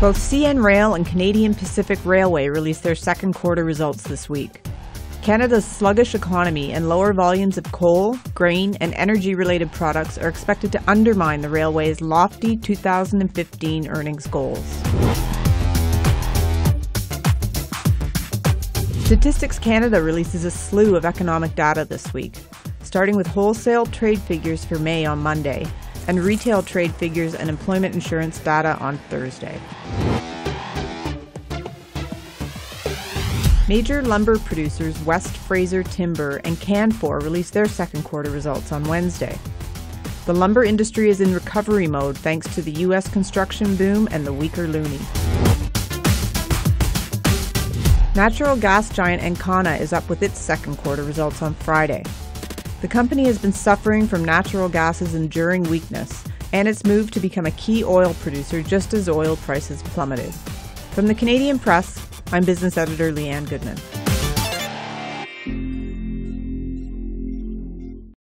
Both CN Rail and Canadian Pacific Railway released their second quarter results this week. Canada's sluggish economy and lower volumes of coal, grain, and energy related products are expected to undermine the railway's lofty 2015 earnings goals. Statistics Canada releases a slew of economic data this week, starting with wholesale trade figures for May on Monday and retail trade figures and employment insurance data on Thursday. Major lumber producers West Fraser Timber and Canfor released their second quarter results on Wednesday. The lumber industry is in recovery mode thanks to the U.S. construction boom and the weaker loonie. Natural gas giant Encana is up with its second quarter results on Friday. The company has been suffering from natural gas's enduring weakness and its move to become a key oil producer just as oil prices plummeted. From the Canadian Press, I'm business editor Leanne Goodman.